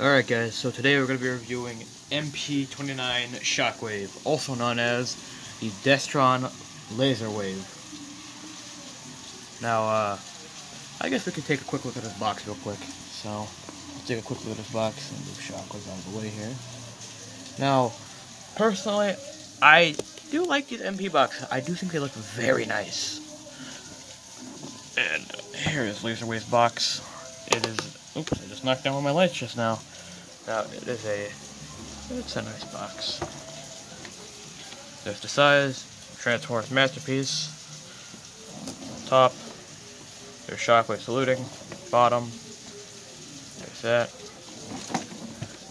Alright guys, so today we're going to be reviewing MP29 Shockwave, also known as the Destron Laserwave. Now, uh, I guess we could take a quick look at this box real quick. So, let's take a quick look at this box and move Shockwave out of the way here. Now, personally, I do like these MP boxes. I do think they look very nice. And here is Laserwave's box. It is Oops, I just knocked down one of my lights just now. Now, it is a, it's a nice box. There's the size, Transformers Masterpiece, top, there's Shockwave saluting, bottom, there's that.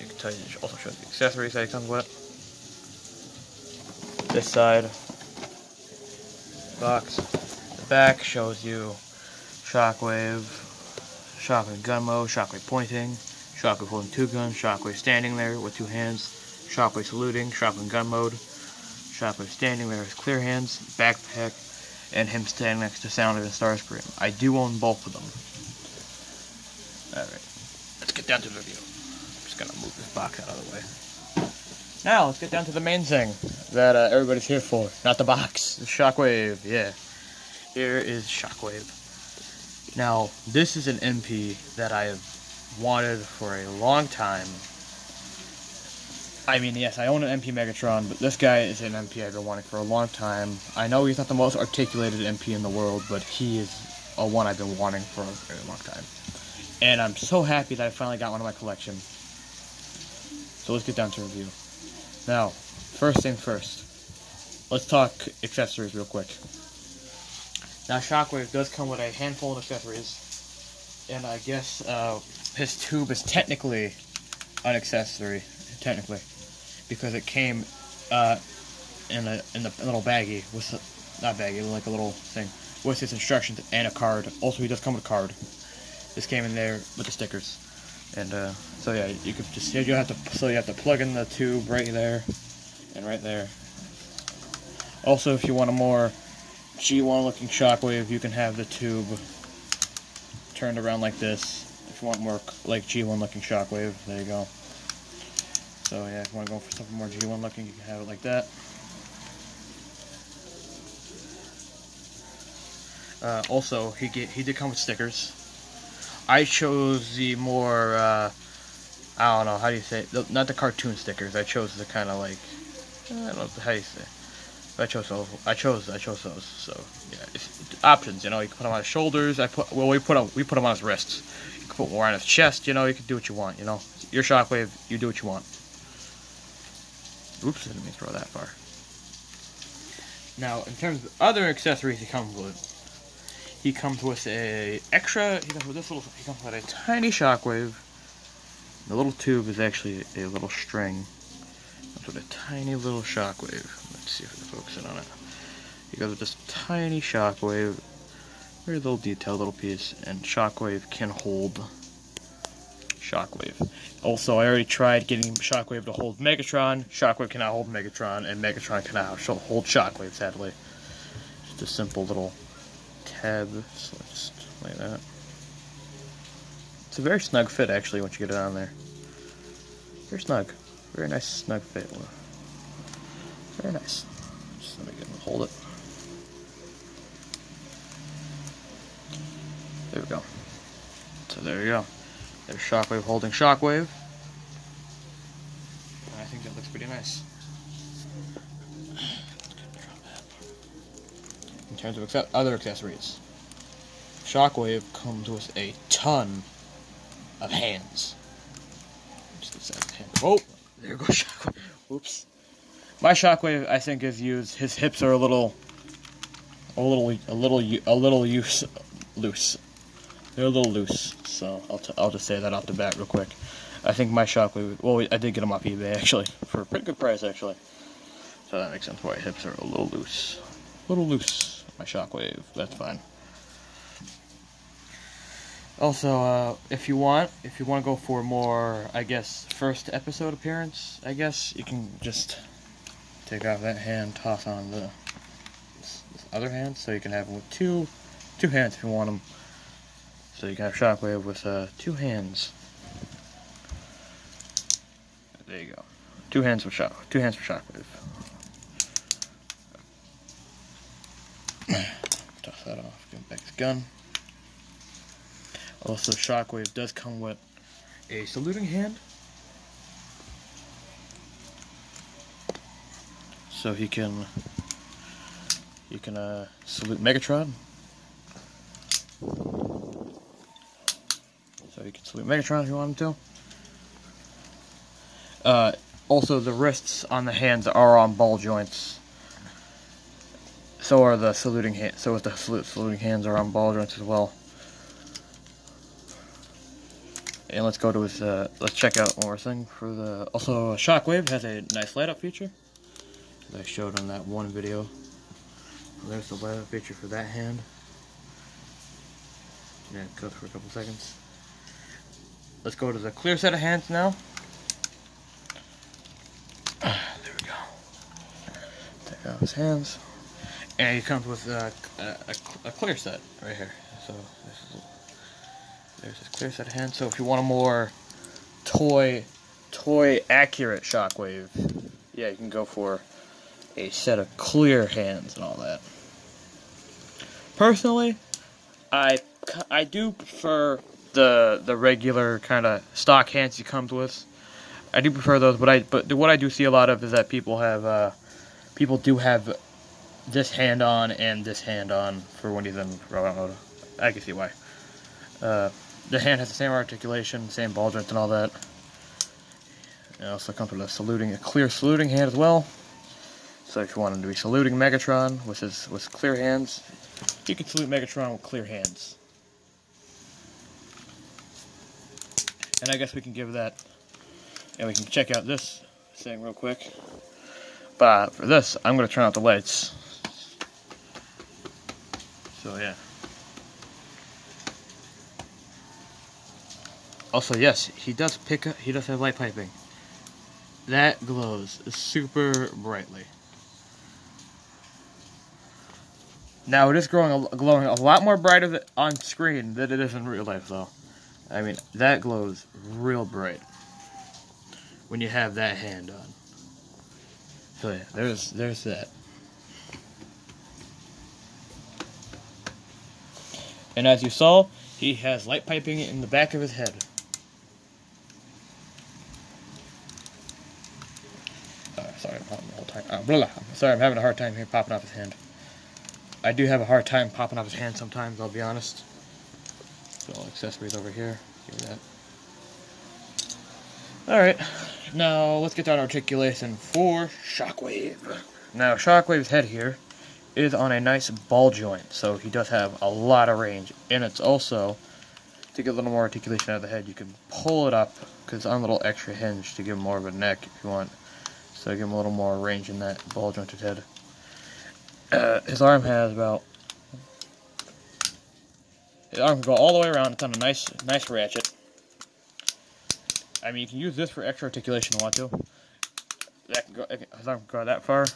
You can tell you also shows the accessories that it comes with. This side, box, the back shows you Shockwave, Shockwave gun mode, Shockwave pointing, Shockwave holding two guns, Shockwave standing there with two hands, Shockwave saluting, Shockwave gun mode, Shockwave standing there with clear hands, backpack, and him standing next to Sounder and Starscream. I do own both of them. Alright, let's get down to the review. I'm just gonna move this box out of the way. Now, let's get down to the main thing that uh, everybody's here for. Not the box, the Shockwave, yeah. Here is Shockwave. Now, this is an MP that I have wanted for a long time. I mean, yes, I own an MP Megatron, but this guy is an MP I've been wanting for a long time. I know he's not the most articulated MP in the world, but he is a one I've been wanting for a very long time. And I'm so happy that I finally got one in my collection. So let's get down to review. Now, first thing first, let's talk accessories real quick. Now Shockwave does come with a handful of accessories, and I guess uh, his tube is technically an accessory, technically, because it came uh, in a in the little baggie with a, not baggie, like a little thing with his instructions and a card. Also, he does come with a card. This came in there with the stickers, and uh, so yeah, you could just you have to so you have to plug in the tube right there and right there. Also, if you want a more G1 looking shockwave, you can have the tube turned around like this. If you want more like G1 looking shockwave, there you go. So yeah, if you want to go for something more G1 looking, you can have it like that. Uh, also, he get, he did come with stickers. I chose the more, uh, I don't know, how do you say it? Not the cartoon stickers. I chose the kind of like, I don't know how you say it I chose those. I chose. I chose those. So yeah, options. You know, you can put them on his shoulders. I put. Well, we put them. We put them on his wrists. You can put more on his chest. You know, you can do what you want. You know, your shockwave. You do what you want. Oops, didn't mean to throw that far. Now, in terms of other accessories he comes with, he comes with a extra. He comes with this little. He comes with a tiny shockwave. The little tube is actually a little string. Comes with a tiny little shockwave. Let's see if I can focus in on it. You got this tiny shockwave, very little detail, little piece, and shockwave can hold shockwave. Also, I already tried getting shockwave to hold Megatron. Shockwave cannot hold Megatron, and Megatron cannot hold shockwave, sadly. Just a simple little tab, so just like that. It's a very snug fit, actually, once you get it on there. Very snug. Very nice, snug fit. Very nice. Just let me get hold it. There we go. So there you go. There's Shockwave holding Shockwave. And I think that looks pretty nice. In terms of other accessories, Shockwave comes with a ton of hands. Oh, there goes Shockwave. Oops. My shockwave, I think, is used. His hips are a little, a little, a little, a little use, loose. They're a little loose. So I'll, t I'll just say that off the bat real quick. I think my shockwave. Well, I did get them off eBay actually for a pretty good price actually. So that makes sense why hips are a little loose. A little loose. My shockwave. That's fine. Also, uh, if you want, if you want to go for more, I guess, first episode appearance, I guess, you can just take off that hand, toss on the this, this other hand, so you can have them with two, two hands if you want them. So you can have Shockwave with uh, two hands. There you go. Two hands for shock. Two hands for shockwave. Toss that off. Give back his gun. Also, shockwave does come with a saluting hand. So he can you can uh, salute Megatron. So you can salute Megatron if you want him to. Uh, also, the wrists on the hands are on ball joints. So are the saluting hands. So is the saluting hands are on ball joints as well. And let's go to his. Uh, let's check out one more thing for the. Also, Shockwave has a nice light up feature. That I showed on that one video. There's the up feature for that hand. Yeah, it goes for a couple seconds. Let's go to the clear set of hands now. Ah, there we go. Take out his hands. And he comes with uh, a, a, a, clear set right here. So this is there's his clear set of hands. So if you want a more toy toy accurate shockwave, yeah, you can go for a set of clear hands and all that. Personally, I I do prefer the the regular kind of stock hands he comes with. I do prefer those, but I but what I do see a lot of is that people have uh, people do have this hand on and this hand on for when he's in robot mode. I can see why. Uh, the hand has the same articulation, same ball joint and all that. It also comes with a saluting, a clear saluting hand as well. So if you want him to be saluting Megatron with his with clear hands, you can salute Megatron with clear hands. And I guess we can give that, and we can check out this thing real quick. But for this, I'm going to turn out the lights. So yeah. Also, yes, he does pick up, he does have light piping. That glows super brightly. Now it is growing, glowing a lot more brighter on screen than it is in real life, though. I mean, that glows real bright when you have that hand on. So yeah, there's there's that. And as you saw, he has light piping in the back of his head. Uh, sorry, I'm. Sorry, I'm having a hard time here popping off his hand. I do have a hard time popping off his hand sometimes, I'll be honest. So accessories over here. Give that. Alright, now let's get that articulation for Shockwave. Now, Shockwave's head here is on a nice ball joint, so he does have a lot of range. And it's also, to get a little more articulation out of the head, you can pull it up, because it's on a little extra hinge to give him more of a neck if you want. So give him a little more range in that ball jointed head. Uh, his arm has about his arm can go all the way around. It's on a nice, nice ratchet. I mean, you can use this for extra articulation if you want to. That can go, his arm can go that far.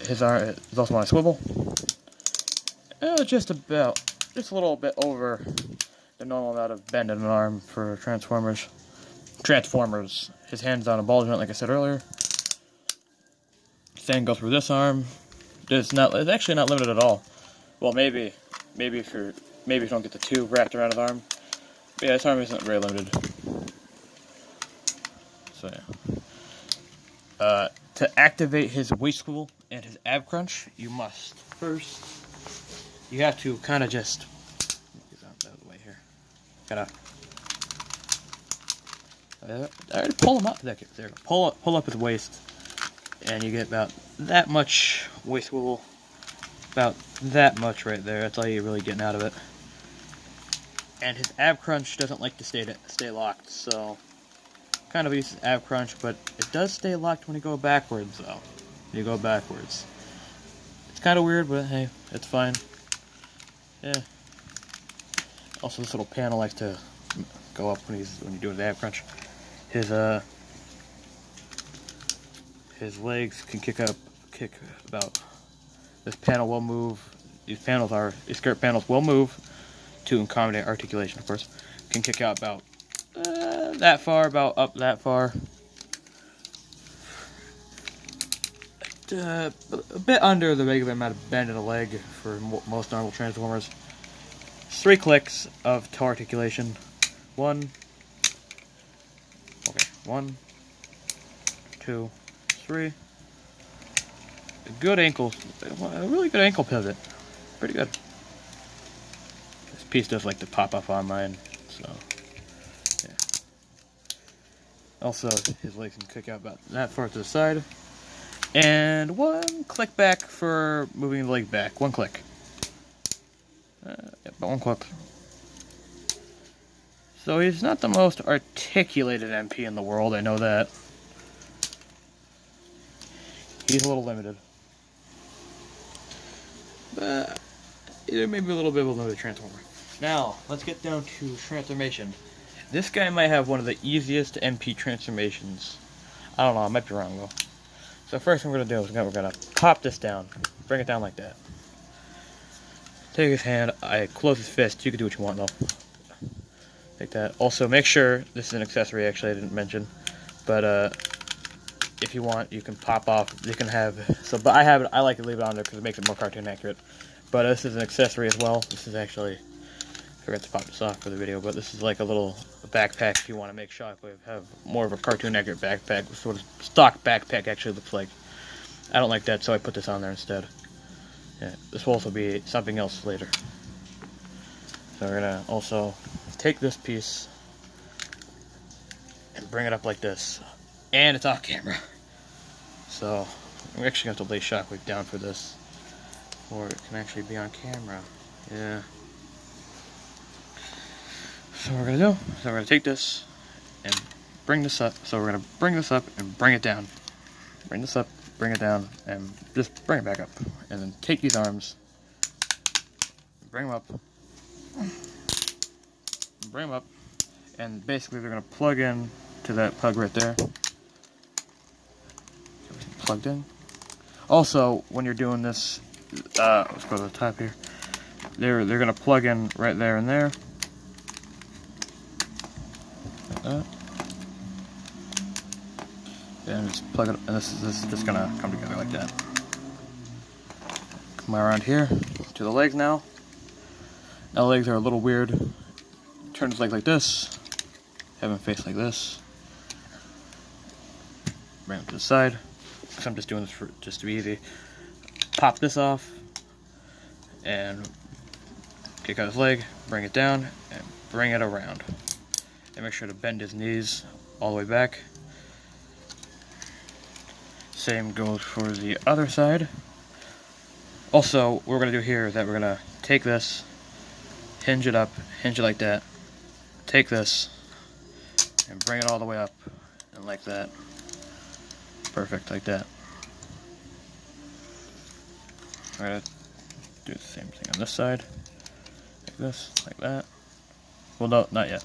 His arm is also on a swivel. Uh, just about, just a little bit over the normal amount of bend in an arm for Transformers. Transformers. His hand's on a ball joint, like I said earlier. Same goes for this arm. It's not. It's actually not limited at all. Well, maybe, maybe if you're, maybe if you don't get the tube wrapped around his arm. But yeah, his arm isn't very limited. So yeah. Uh, to activate his waist swivel and his ab crunch, you must first. You have to kind of just. Get out of the way here. Gotta. Uh, pull him up. There, there. Pull up, pull up his waist and you get about that much waist wool, about that much right there. That's all you're really getting out of it. And his ab crunch doesn't like to stay stay locked so kind of uses ab crunch but it does stay locked when you go backwards though. You go backwards. It's kind of weird but hey it's fine. Yeah. Also this little panel likes to go up when he's when you're doing the ab crunch. His uh his legs can kick up, kick about. This panel will move. These panels are these skirt panels will move to accommodate articulation, of course. Can kick out about uh, that far, about up that far. Uh, a bit under the regular amount of bend in the leg for most normal Transformers. Three clicks of toe articulation. One. Okay, one, two, three. A good ankle, a really good ankle pivot. Pretty good. This piece does like to pop up on mine, so yeah. Also, his legs can kick out about that far to the side. And one click back for moving the leg back. One click. Uh, yeah, one click. So he's not the most articulated MP in the world, I know that. He's a little limited. But it a little bit of a limited transformer. Now, let's get down to transformation. This guy might have one of the easiest MP transformations. I don't know, I might be wrong though. So first thing we're to do is we're to pop this down. Bring it down like that. Take his hand, I close his fist. You can do what you want though. Like that. Also, make sure, this is an accessory actually I didn't mention, but uh, if you want, you can pop off, you can have, so, but I have it, I like to leave it on there because it makes it more cartoon accurate. But this is an accessory as well. This is actually, I forgot to pop this off for the video, but this is like a little backpack if you want to make Shockwave have more of a cartoon accurate backpack, sort of stock backpack actually looks like. I don't like that, so I put this on there instead. Yeah, this will also be something else later. So we're gonna also take this piece and bring it up like this. And it's off camera. So I'm actually going to have to lay Shockwave down for this. Or it can actually be on camera. Yeah. So we're going to do, so we're going to take this and bring this up. So we're going to bring this up and bring it down. Bring this up, bring it down, and just bring it back up. And then take these arms, bring them up, bring them up, and basically they're going to plug in to that plug right there. Plugged in. Also, when you're doing this, uh, let's go to the top here. They're they're going to plug in right there and there. Like that. And just plug it, and this is, this is just going to come together like that. Come around here to the legs now. Now legs are a little weird. Turn his leg like this. Have him face like this. Bring him to the side. I'm just doing this for just to be easy. Pop this off. And kick out his leg. Bring it down. And bring it around. And make sure to bend his knees all the way back. Same goes for the other side. Also, what we're going to do here is that we're going to take this, hinge it up, hinge it like that, take this, and bring it all the way up, and like that. Perfect, like that. Going to do the same thing on this side, like this, like that. Well, no, not yet.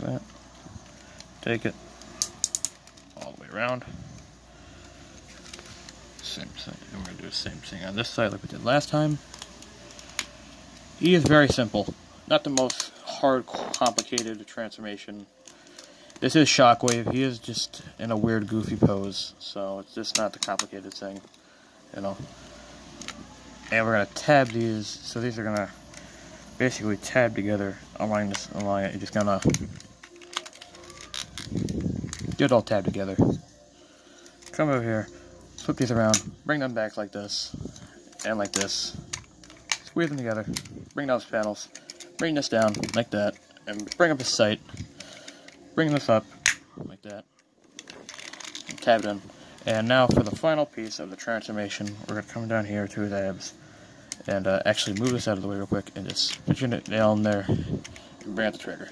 Like that. Take it all the way around same thing. And we're to do the same thing on this side like we did last time. E is very simple. Not the most hard, complicated transformation. This is Shockwave. He is just in a weird, goofy pose. So it's just not the complicated thing. You know. And we're to tab these. So these are going to basically tab together along this along it. You're just going to get it all tabbed together. Come over here flip these around, bring them back like this, and like this. Squeeze them together, bring those panels, bring this down like that, and bring up the sight. Bring this up like that, and tab it in. And now for the final piece of the transformation, we're going to come down here to the abs, and uh, actually move this out of the way real quick, and just put your nail in there, and bring out the trigger.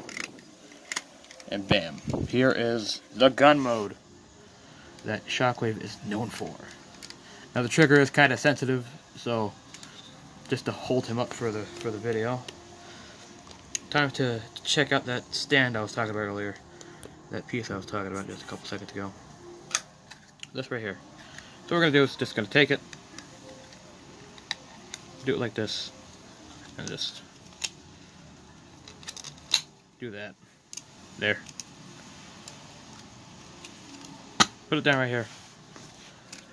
And bam, here is the gun mode that Shockwave is known for. Now the trigger is kind of sensitive, so just to hold him up for the for the video. Time to check out that stand I was talking about earlier that piece I was talking about just a couple seconds ago. This right here. So what we're going to do is just going to take it, do it like this, and just do that. There. Put it down right here.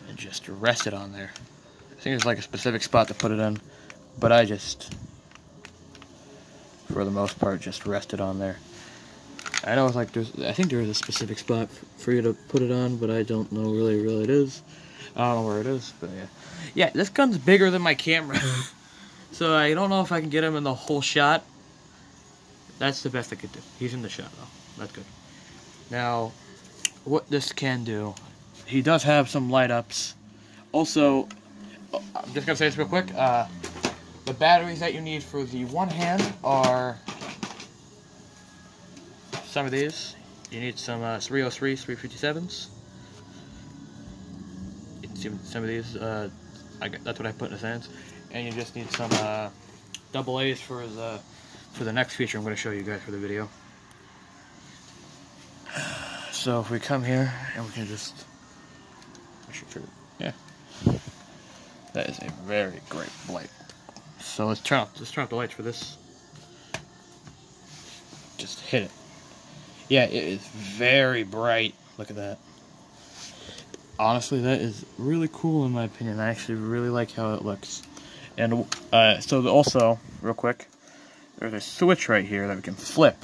And just rest it on there. I think there's like a specific spot to put it in, but I just, for the most part, just rest it on there. I know it's like there's, I think there is a specific spot for you to put it on, but I don't know really, really it is. I don't know where it is, but yeah. Yeah, this gun's bigger than my camera. so I don't know if I can get him in the whole shot. That's the best I could do. He's in the shot, though. That's good. Now, what this can do, he does have some light ups. Also, I'm just going to say this real quick. Uh, the batteries that you need for the one hand are some of these. You need some uh, 303s, 357s. Some of these, uh, got, that's what I put in the hands. And you just need some uh, double A's for the for the next feature I'm going to show you guys for the video. So if we come here and we can just, yeah, that is a very great light. So let's turn off, let's turn off the lights for this. Just hit it. Yeah, it is very bright. Look at that. Honestly, that is really cool in my opinion. I actually really like how it looks. And uh, so also, real quick, there's a switch right here that we can flip.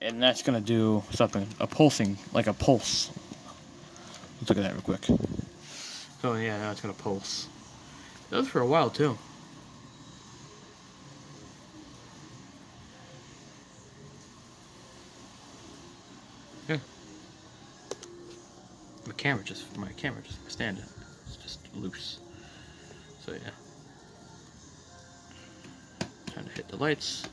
And that's going to do something, a pulsing, like a pulse. Let's look at that real quick. So yeah, now it's going to pulse. It does for a while too. My camera just, my camera just stand it. It's just loose. So yeah. Trying to hit the lights.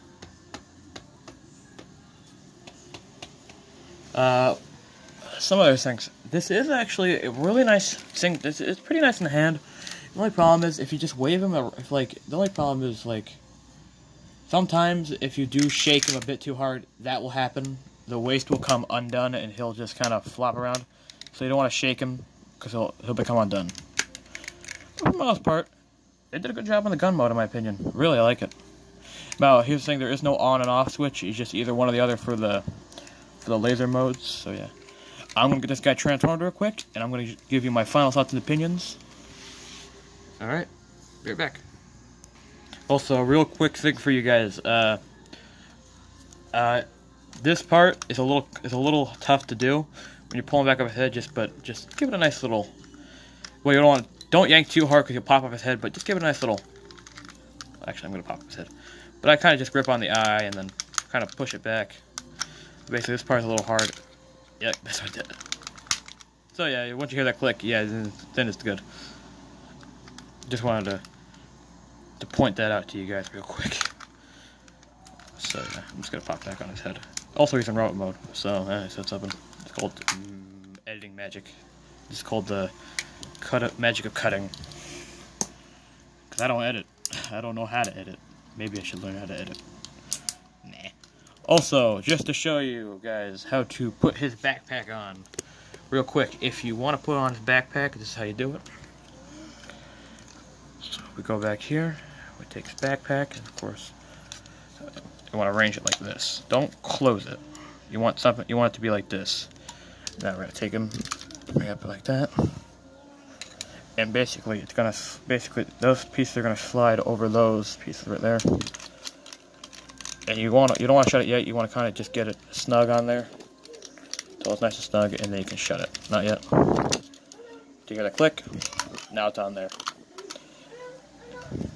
Uh, some other things. This is actually a really nice thing. This is pretty nice in the hand. The only problem is if you just wave him, if like the only problem is like sometimes if you do shake him a bit too hard, that will happen. The waist will come undone and he'll just kind of flop around. So you don't want to shake him because he'll he'll become undone. But for the most part, they did a good job on the gun mode in my opinion. Really, I like it. Now here's the thing: there is no on and off switch. It's just either one or the other for the for the laser modes. So yeah, I'm gonna get this guy transformed real quick, and I'm gonna give you my final thoughts and opinions. All right, be right back. Also, a real quick thing for you guys. Uh, uh, this part is a little is a little tough to do when you're pulling back up his head. Just but just give it a nice little. Well, you don't want don't yank too hard because you'll pop off his head. But just give it a nice little. Actually, I'm gonna pop his head. But I kind of just grip on the eye and then kind of push it back. Basically, this part is a little hard. Yeah, that's what I did. So yeah, once you hear that click, yeah, then, it's good. Just wanted to to point that out to you guys real quick. So yeah, I'm just gonna pop back on his head. Also, he's in robot mode, so uh, so it's up. It's called um, editing magic. It's called the cut up magic of cutting. Cause I don't edit. I don't know how to edit. Maybe I should learn how to edit. Nah. Also, just to show you guys how to put his backpack on. Real quick, if you want to put on his backpack, this is how you do it. So we go back here, we take his backpack, and of course, you want to arrange it like this. Don't close it. You want something. You want it to be like this. Now we're gonna take them, bring it up like that, and basically it's gonna basically those pieces are gonna slide over those pieces right there. And you want you don't want to shut it yet. You want to kind of just get it snug on there, so it's nice and snug, and then you can shut it. Not yet. Do you get a click. Now it's on there.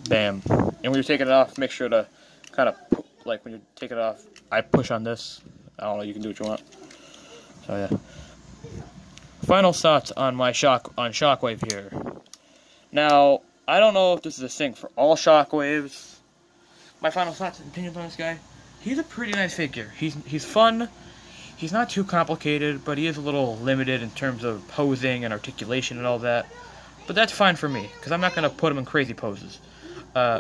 Bam. And when you're taking it off, make sure to kind of, like when you take it off, I push on this. I don't know, you can do what you want. So yeah. Final thoughts on my shock, on Shockwave here. Now, I don't know if this is a thing for all Shockwaves. My final thoughts and opinions on this guy. He's a pretty nice figure. He's, he's fun. He's not too complicated, but he is a little limited in terms of posing and articulation and all that. But that's fine for me, because I'm not going to put him in crazy poses. Uh,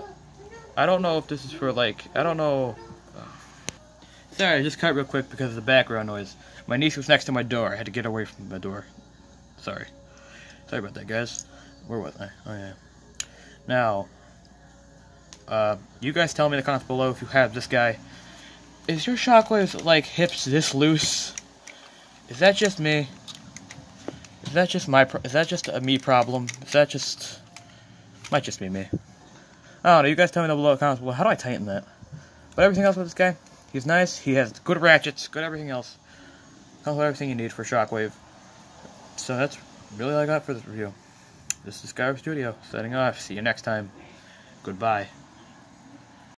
I don't know if this is for, like, I don't know... Sorry, I just cut real quick because of the background noise. My niece was next to my door. I had to get away from the door. Sorry. Sorry about that, guys. Where was I? Oh, yeah. Now, uh, you guys tell me in the comments below if you have this guy. Is your shockwaves, like, hips this loose? Is that just me? Is that just my? Is that just a me problem? Is that just? Might just be me. I don't know. You guys tell me down below in the comments. Well, how do I tighten that? But everything else with this guy, he's nice. He has good ratchets, good everything else. Comes with everything you need for Shockwave. So that's really all I got for this review. This is Skyrim Studio, signing off. See you next time. Goodbye.